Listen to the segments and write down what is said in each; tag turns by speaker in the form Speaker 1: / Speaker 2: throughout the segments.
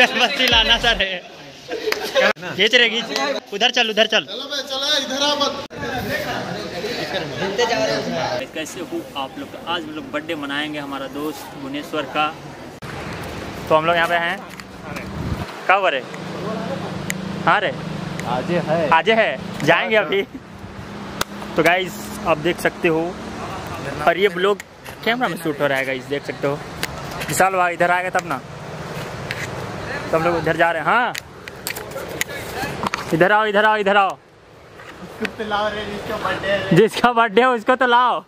Speaker 1: अगरबत्ती लाना सर है खींच रहे खींच। उधर चल उधर चल। कैसे हो आप लोग? आज हम लोग बर्थडे मनाएँगे हमारा दोस्त भुवनेश्वर का। तो हम लोग यहाँ पे हैं। कब अरे हाँ रे
Speaker 2: आज है।
Speaker 1: आज है। जाएँगे अभी। तो गाइस आप देख सकते हो। और ये ब्लॉग कैमरा में शूट हो रहा है गाइस देख सकते हो। विशाल भाई इधर आएगा तब ना। तो हम लोग इधर जा रहे हैं हाँ? इधर आओ इधर आओ इधर आओ। जिसका बर्थडे हो उसको तो लाओ।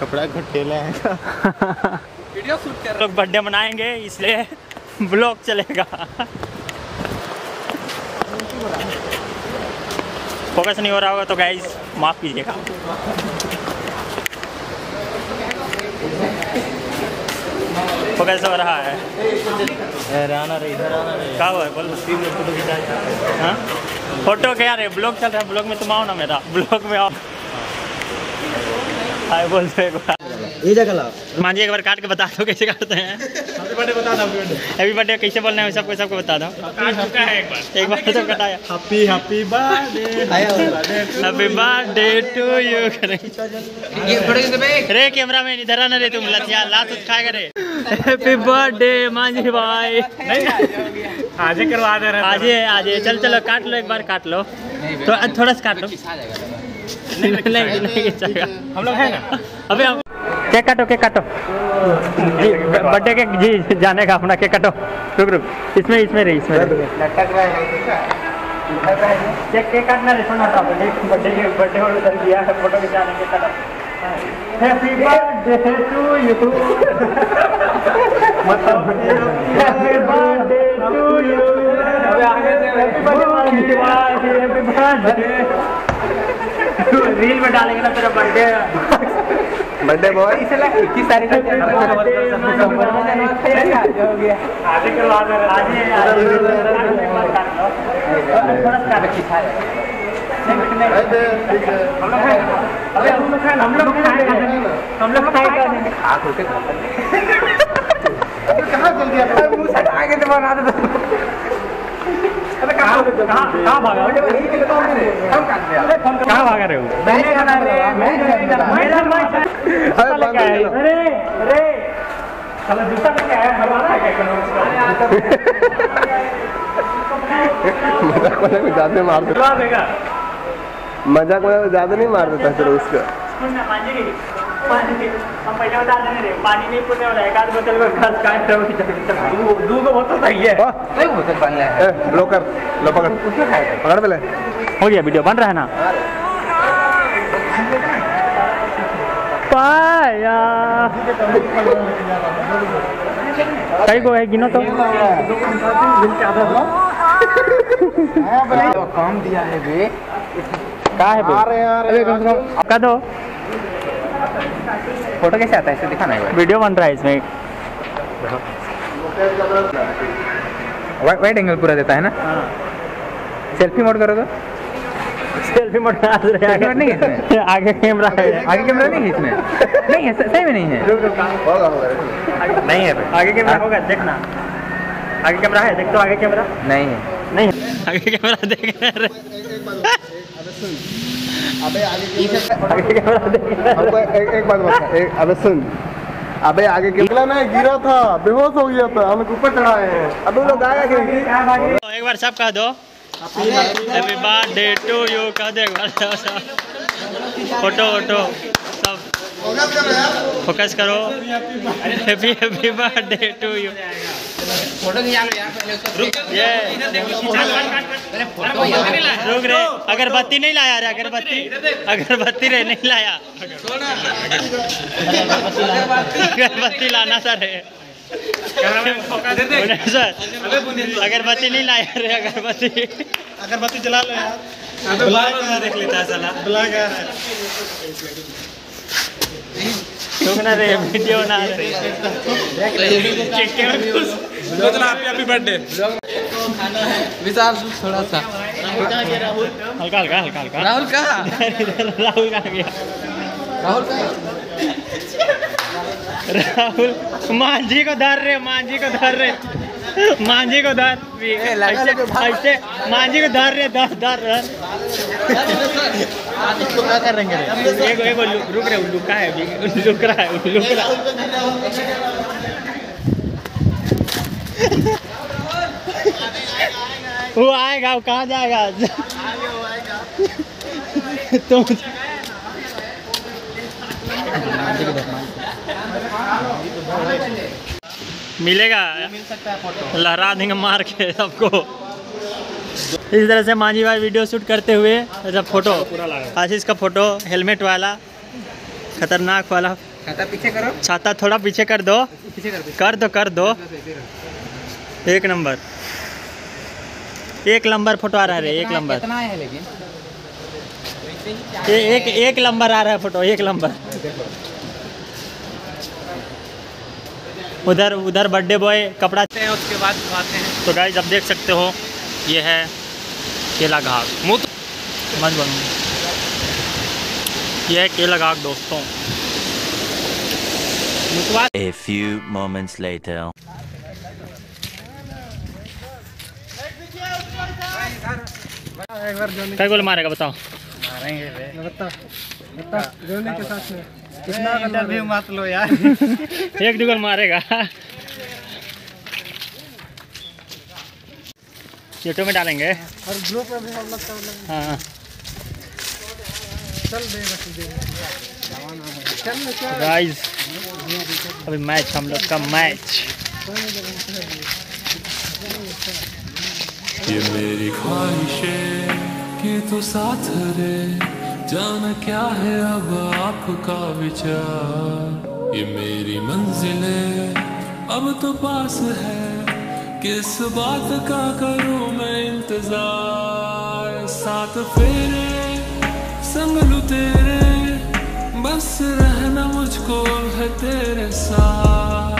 Speaker 2: कपड़ा घटेला है
Speaker 1: लोग बर्थडे मनाएँगे इसलिए ब्लॉग चलेगा। फोकस नहीं हो रहा होगा तो गाइस माफ़ कीजिएगा। फोकस हो रहा है।
Speaker 2: आना रे इधर आना रे।
Speaker 1: क्या हुआ है? बोल हाँ? फ़ोटो क्या रे? ब्लॉग चल रहा है। ब्लॉग में तुम आओ ना मेरा। ब्लॉग में आओ। आए बोल दो एक बार।
Speaker 2: ये जगह ला
Speaker 1: मांझी एक बार काट के बता दो कैसे काटते हैं। हैप्पी बर्थडे कैसे बोलना है सबको सबको बता दो। एक बार तो कटाया
Speaker 2: happy happy birthday.
Speaker 1: Happy birthday to you रे कैमरा मैन इधर आना रे तुम लथिया लात खाएगा रे। हैप्पी बर्थडे मांझी भाई।
Speaker 2: आज करवा दे रहा
Speaker 1: आजे आजे चल चलो काट लो एक बार काट लो। तो थोड़ा सा काट लो। नहीं नहीं नहीं चलेगा
Speaker 2: हम लोग है ना?
Speaker 1: अबे हम केक काटो केक काटो। जी बर्थडे केक जी जाने का अपना केक काटो। रुक रुक। इसमें इसमें रही इसमें रही। केक केक काटना रे सुना था बर्थडे बर्थडे के बर्थडे और उधर दिया है फ़ोटो खिंचाने के काटो। हैप्पी बर्थडे टू यू मतलब happy birthday to you happy birthday reel में डालेंगे ना तेरा बर्थडे।
Speaker 2: बर्थडे बॉय इक्कीस तारीख
Speaker 1: हम लोग हम लोग
Speaker 2: कहाँ चल गया मुँह से आगे तो बना दे
Speaker 1: कहाँ भागा? कहाँ भागा? रहे हो अरे अरे साला जूता लेके आया भरवाना है क्या
Speaker 2: मज़ाक को ज़्यादा मार देता। मज़ाक ज़्यादा नहीं मार देता फिर उसका।
Speaker 1: पानी पानी पहले बता देंगे पानी नहीं पुण्य वाला एक आध बोतल में घास काट रहे हो दू को बोतल सही है
Speaker 2: ए, ब्लोकर लो पकड़ पकड़ पहले
Speaker 1: हो गया वीडियो बन रहा है ना पाया कई को है गिनो तो
Speaker 2: काम। दिया है बे
Speaker 1: का है
Speaker 2: रहे हैं, आ रहे। हैं।
Speaker 1: का दो?
Speaker 2: फ़ोटो कैसे आता है? इसे दिखाना है
Speaker 1: वीडियो बन रहा है इसमें
Speaker 2: वाइड एंगल पूरा देता है ना? सेल्फी मोड करो तो।
Speaker 1: सेल्फी मोड में आ रहा है
Speaker 2: नहीं है इसमें?
Speaker 1: आगे कैमरा है।
Speaker 2: आगे कैमरा नहीं है इसमें। नहीं है सही में नहीं है।
Speaker 1: रुक रुक आगे-
Speaker 2: नहीं है।
Speaker 1: आगे कैमरा होगा देखना। आगे कैमरा है देख तो आगे कैमरा
Speaker 2: नहीं है।
Speaker 1: नहीं आगे कैमरा देख रहे
Speaker 2: अबे आगे हमको एक, एक बात बता एक अबे सुन। अबे आगे निकला ना गिरा था बेहोश हो गया था हम ऊपर चढ़ाए हैं। अबे लोग आया कि
Speaker 1: एक बार सब कह दो। हैप्पी बर्थडे टू यू कह दो एक बार। फ़ोटो वोटो सब। फोकस करो। Happy happy birthday to you. Photo ये रुक रे अगरबत्ती नहीं लाया रे अगरबत्ती। अगरबत्ती रे नहीं लाया। अगरबत्ती लाना सर है सर अगरबत्ती नहीं लाया रे अगरबत्ती।
Speaker 3: अगरबत्ती जला लो यार। देख लेता है साला। है।
Speaker 1: ना रे वीडियो ना रे
Speaker 3: हैप्पी हैप्पी बर्थडे
Speaker 2: विशाल थोड़ा सा
Speaker 1: हल्का हल्का हल्का हल्का
Speaker 2: राहुल कहाँ
Speaker 1: राहुल गया
Speaker 2: राहुल
Speaker 1: राहुल मांझी को धर रहे मांझी को धर रहे मांझी को धर ऐसे ऐसे मांझी को धर रहे धर धर धर
Speaker 2: क्या कर रहे हैं?
Speaker 1: एगो एगो लुक रुक रहे है अभी। लुक रहा है वो आएगा वो कहाँ जाएगा? तुम मिलेगा।
Speaker 2: मिल सकता है फ़ोटो
Speaker 1: लहरा देंगे मार के सबको। इस तरह से मांझी भाई वीडियो शूट करते हुए ऐसा फ़ोटो आशीष का फ़ोटो हेलमेट वाला खतरनाक वाला।
Speaker 2: खाता पीछे करो।
Speaker 1: छाता थोड़ा पीछे कर दो।
Speaker 2: पीछे कर पीछे।
Speaker 1: कर दो कर दो। एक नंबर। एक नंबर फ़ोटो आ रहा है एक नंबर।
Speaker 2: कितना है लेकिन।
Speaker 1: ए, एक एक नंबर आ रहा है फ़ोटो एक नंबर। उधर उधर बर्थडे बॉय कपड़ा
Speaker 2: उसके बाद आते हैं।
Speaker 1: तो गाइज़ अब देख सकते हो ये है केला घाट मुँह तो मत बनू। ये है केला घाट दोस्तों।
Speaker 4: A few moments later.
Speaker 1: कई गोल मारेगा बताओ।
Speaker 2: जोनी के साथ में। कितना इंटरव्यू मत लो यार।
Speaker 1: एक दो गोल मारेगा। यूट्यूब में डालेंगे।
Speaker 2: और ग्रुप में भी हम लोग
Speaker 1: हाँ।
Speaker 2: चल दे बस दे चल ना चल
Speaker 1: गाइस अभी मैच हम लोग का मैच
Speaker 5: ये मेरी ख्वाहिश है कि तू साथ रहे। जान क्या है अब आपका विचार। ये मेरी मंजिल है अब तो पास है। किस बात का करूँ मैं इंतज़ार? साथ फेरे, संग लू तेरे बस रहना मुझको है तेरे साथ।